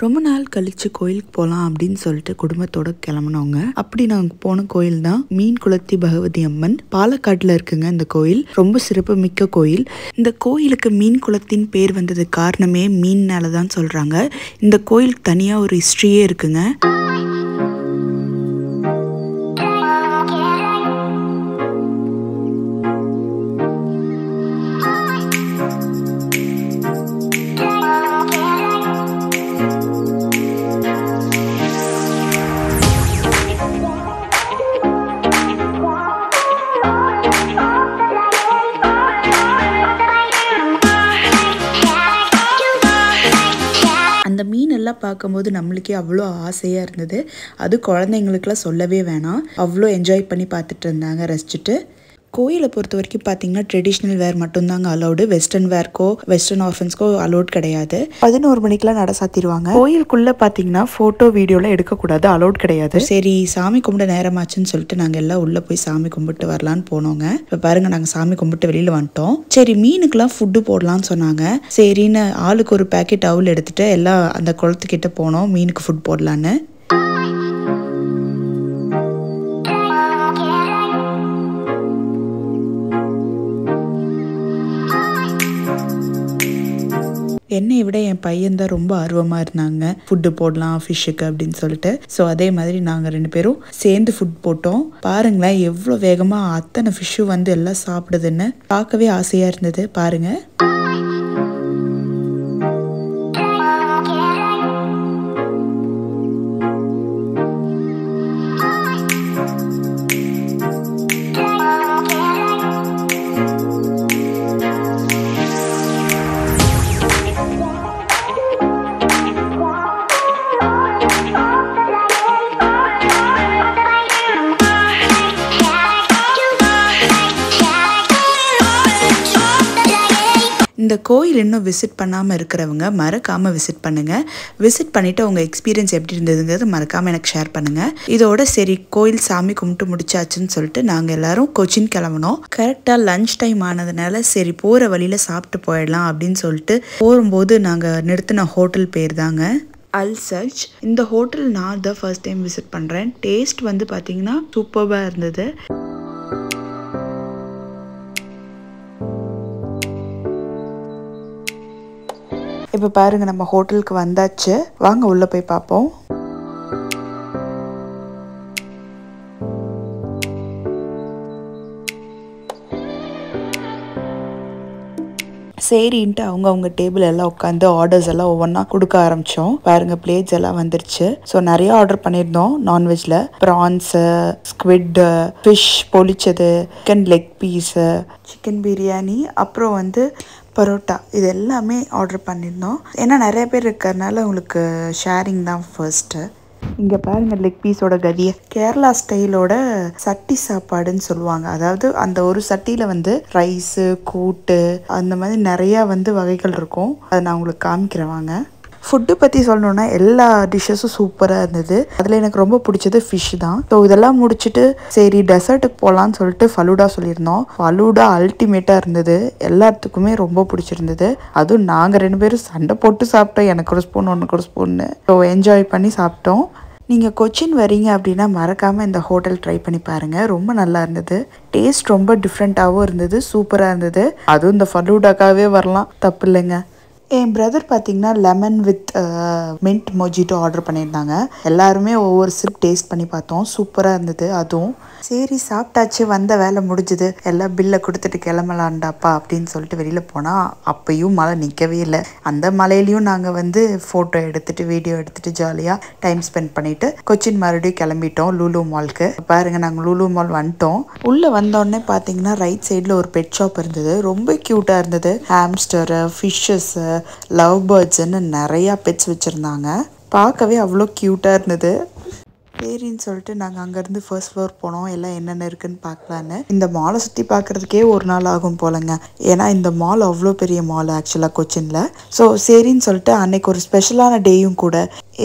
ரொம்ப நாள் கழிச்சு கோயிலுக்கு போகலாம் அப்படின்னு சொல்லிட்டு குடும்பத்தோட கிளம்புனவங்க. அப்படி நாங்கள் போன கோயில் தான் மீன் குளத்தி பகவதி அம்மன். பாலக்காட்டில் இருக்குங்க இந்த கோயில். ரொம்ப சிறப்பு மிக்க கோயில். இந்த கோயிலுக்கு மீன் குளத்தின் பேர் வந்தது காரணமே மீன்னால தான் சொல்கிறாங்க இந்த கோயிலுக்கு தனியாக ஒரு ஹிஸ்ட்ரியே இருக்குங்க. அந்த மீன் எல்லாம் பார்க்கும்போது நம்மளுக்கே அவ்வளோ ஆசையாக இருந்தது. அது குழந்தைங்களுக்குலாம் சொல்லவே வேணாம். அவ்வளோ என்ஜாய் பண்ணி பார்த்துட்டு இருந்தாங்க ரசிச்சுட்டு. கோயிலை பொறுத்த வரைக்கும் பார்த்தீங்கன்னா ட்ரெடிஷ்னல் வேர் மட்டும்தாங்க அலௌடு வெஸ்டர்ன் வேர்க்கோ வெஸ்டர்ன் ஆர்ஃபன்ஸ்க்கோ அலௌட் கிடையாது. பதினோரு மணிக்கெலாம் நட சாத்திடுவாங்க. கோயிலுக்குள்ளே பார்த்தீங்கன்னா ஃபோட்டோ வீடியோலாம் எடுக்கக்கூடாது. அலௌட் கிடையாது. சரி. சாமி கும்பிட நேரமாச்சுன்னு சொல்லிட்டு நாங்கள் எல்லாம் உள்ளே போய் சாமி கும்பிட்டு வரலான்னு போனோங்க. இப்போ பாருங்க நாங்கள் சாமி கும்பிட்டு வெளியில் வந்துட்டோம். சரி மீனுக்கெல்லாம் ஃபுட்டு போடலான்னு சொன்னாங்க. சரின்னு ஆளுக்கு ஒரு பேக்கெட் அவுல் எடுத்துட்டு எல்லாம் அந்த குளத்துக்கிட்ட போனோம். மீனுக்கு ஃபுட் போடலான்னு. என்னை விட என் பையன் தான் ரொம்ப ஆர்வமாக இருந்தாங்க. ஃபுட்டு போடலாம் ஃபிஷ்ஷுக்கு அப்படின்னு சொல்லிட்டு. ஸோ அதே மாதிரி நாங்கள் ரெண்டு பேரும் சேர்ந்து ஃபுட் போட்டோம். பாருங்களேன் எவ்வளோ வேகமாக அத்தனை ஃபிஷ்ஷும் வந்து எல்லாம் சாப்பிடுதுன்னு. பார்க்கவே ஆசையாக இருந்தது. பாருங்க. இந்த கோயில் இன்னும் விசிட் பண்ணாமல் இருக்கிறவங்க மறக்காமல் விசிட் பண்ணுங்கள் விசிட் பண்ணிவிட்டு உங்கள் எக்ஸ்பீரியன்ஸ் எப்படி இருந்ததுங்கிறது மறக்காமல் எனக்கு ஷேர் பண்ணுங்கள் இதோட சரி கோயில் சாமி கும்பிட்டு முடிச்சாச்சுன்னு சொல்லிட்டு நாங்கள் எல்லாரும் கொச்சின் கிளம்புனோம். கரெக்டாக லஞ்ச் டைம் ஆனதுனால சரி போகிற வழியில் சாப்பிட்டு போயிடலாம் அப்படின்னு சொல்லிட்டு போகும்போது நாங்கள் நிறுத்தின ஹோட்டல் பேர் தாங்க அல் சர்ச் இந்த ஹோட்டல் நான் தான் ஃபர்ஸ்ட் டைம் விசிட் பண்ணுறேன் டேஸ்ட் வந்து பார்த்தீங்கன்னா சூப்பராக இருந்தது. இப்போ பாருங்க நம்ம ஹோட்டலுக்கு வந்தாச்சு. வாங்க உள்ள போய் பார்ப்போம் சரின்ட்டு அவங்க அவங்க டேபிள் எல்லாம் உட்காந்து ஆர்டர்ஸ் எல்லாம் ஒவ்வொன்றா கொடுக்க ஆரம்பித்தோம் பாருங்க பிளேட்ஸ் எல்லாம் வந்துருச்சு. ஸோ நிறைய ஆர்டர் பண்ணியிருந்தோம் நான்வெஜ்ல prawns squid fish பொளிச்சது chicken leg piece chicken biryani அப்புறம் வந்து பரோட்டா இது எல்லாமே ஆர்டர் பண்ணியிருந்தோம். ஏன்னா நிறைய பேர் இருக்கிறதுனால உங்களுக்கு ஷேரிங் தான் ஃபர்ஸ்ட்டு இங்கே பாருங்கள் லெக் பீஸோட கதியை. கேரளா ஸ்டைலோட சட்டி சாப்பாடுன்னு சொல்லுவாங்க. அதாவது அந்த ஒரு சட்டியில் வந்து ரைஸு கூட்டு அந்த மாதிரி நிறையா வந்து வகைகள் இருக்கும். அதை நான் உங்களுக்கு காமிக்கிறேன் வாங்க. ஃபுட்டு பற்றி சொல்லணுன்னா எல்லா டிஷ்ஷஸும் சூப்பராக இருந்தது. அதில் எனக்கு ரொம்ப பிடிச்சது ஃபிஷ் தான். ஸோ இதெல்லாம் முடிச்சுட்டு சரி டெசர்ட்டுக்கு போகலான்னு சொல்லிட்டு ஃபலூடா சொல்லியிருந்தோம். ஃபலூடா அல்டிமேட்டாக இருந்தது. எல்லாத்துக்குமே ரொம்ப பிடிச்சிருந்தது. அதுவும் நாங்கள் ரெண்டு பேரும் சண்டை போட்டு சாப்பிட்டோம். எனக்கு ஒரு ஸ்பூன் ஒன்று ஒரு ஸ்பூன்னு ஸோ என்ஜாய் பண்ணி சாப்பிட்டோம். நீங்கள் கொச்சின் வரீங்க அப்படின்னா மறக்காமல் இந்த ஹோட்டல் ட்ரை பண்ணி பாருங்கள் ரொம்ப நல்லா இருந்தது. டேஸ்ட் ரொம்ப டிஃப்ரெண்ட்டாகவும் இருந்தது. சூப்பராக இருந்தது. அதுவும் இந்த ஃபலூடாக்காகவே வரலாம். தப்பு இல்லைங்க. என் பிரதர் பார்த்தீங்கன்னா lemon with mint mojito order பண்ணியிருந்தாங்க. எல்லாருமே ஒவ்வொரு சிப் டேஸ்ட் பண்ணி பார்த்தோம். சூப்பராக இருந்தது. அதுவும் சரி சாப்பிட்டாச்சு வந்த வேலை முடிஞ்சுது. எல்லாம் பில்லை கொடுத்துட்டு கிளம்பலாண்டாப்பா அப்படின்னு சொல்லிட்டு வெளியில் போனால் அப்பயும் மழை நிற்கவே இல்லை. அந்த மலையிலையும் நாங்கள் வந்து ஃபோட்டோ எடுத்துட்டு வீடியோ எடுத்துட்டு ஜாலியாக டைம் ஸ்பெண்ட் பண்ணிவிட்டு கொச்சின் மறுபடியும் கிளம்பிட்டோம் லூலு மால்க்கு பாருங்கள் நாங்கள் லூலு மால் வந்துட்டோம். உள்ளே வந்தோடனே பார்த்தீங்கன்னா ரைட் சைடில் ஒரு பெட் ஷாப் இருந்தது. ரொம்ப க்யூட்டாக இருந்தது. ஹாம்ஸ்டரு ஃபிஷ்ஷஸ்ஸு லவ் பேர்ட்ஸ்ன்னு நிறையா பெட்ஸ் வச்சுருந்தாங்க. பார்க்கவே அவ்வளோ க்யூட்டாக இருந்தது. சரின்னு சொல்லிட்டு நாங்கள் அங்கேருந்து ஃபர்ஸ்ட் ஃப்ளோர் போனோம். எல்லாம் என்னென்ன இருக்குன்னு பார்க்கலான்னு. இந்த மாலை சுற்றி பார்க்குறதுக்கே ஒரு நாள் ஆகும் போலங்க. ஏன்னா இந்த மால் அவ்வளோ பெரிய மால் ஆக்சுவலாக கொச்சினில். ஸோ சரின்னு சொல்லிட்டு அன்னைக்கு ஒரு ஸ்பெஷலான டேயும் கூட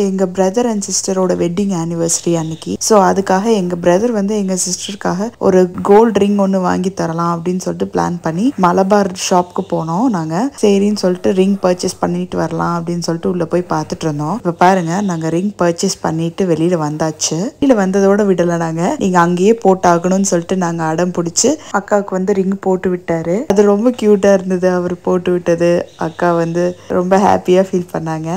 எங்கள் பிரதர் அண்ட் சிஸ்டரோட வெட்டிங் ஆனிவர்சரி அன்னைக்கு. ஸோ அதுக்காக எங்கள் பிரதர் வந்து எங்கள் சிஸ்டருக்காக ஒரு கோல்ட் ரிங் ஒன்று வாங்கி தரலாம் அப்படின்னு சொல்லிட்டு பிளான் பண்ணி மலபார் ஷாப்க்கு போனோம் நாங்கள் சரின்னு சொல்லிட்டு ரிங் பர்ச்சேஸ் பண்ணிட்டு வரலாம் அப்படின்னு சொல்லிட்டு உள்ளே போய் பார்த்துட்டு இருந்தோம். இப்போ பாருங்க நாங்கள் ரிங் பர்ச்சேஸ் பண்ணிட்டு வெளியில் வந்தாச்சு. வெளியில் வந்ததோட விடலை நாங்கள் நீங்கள் அங்கேயே போட்டாகணும்னு சொல்லிட்டு நாங்கள் அடம் பிடிச்சி அக்காவுக்கு வந்து ரிங் போட்டு விட்டாரு. அது ரொம்ப க்யூட்டாக இருந்தது. அவர் போட்டு விட்டது. அக்கா வந்து ரொம்ப ஹாப்பியாக ஃபீல் பண்ணாங்க.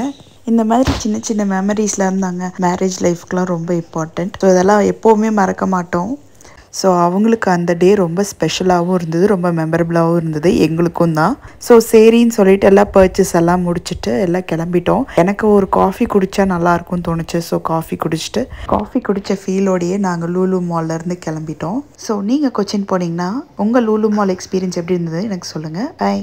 இந்த மாதிரி சின்ன சின்ன மெமரிஸ்லாம் இருந்தாங்க. மேரேஜ் லைஃப்க்குலாம் ரொம்ப இம்பார்ட்டண்ட் ஸோ இதெல்லாம் எப்போவுமே மறக்க மாட்டோம். ஸோ அவங்களுக்கு அந்த டே ரொம்ப ஸ்பெஷலாகவும் இருந்தது. ரொம்ப மெமரபுளாகவும் இருந்தது. எங்களுக்கும் தான். ஸோ சரின்னு சொல்லிட்டு எல்லாம் பர்ச்சேஸ் எல்லாம் முடிச்சுட்டு எல்லாம் கிளம்பிட்டோம். எனக்கு ஒரு காஃபி குடித்தா நல்லா இருக்கும்னு தோணுச்சு. ஸோ காஃபி குடிச்சிட்டு காஃபி குடித்த ஃபீலோடையே நாங்கள் லூலு மால்லேருந்து கிளம்பிட்டோம். ஸோ நீங்கள் கொச்சின் போனீங்கன்னா உங்கள் லூலு மால் எக்ஸ்பீரியன்ஸ் எப்படி இருந்தது? எனக்கு சொல்லுங்கள் பாய்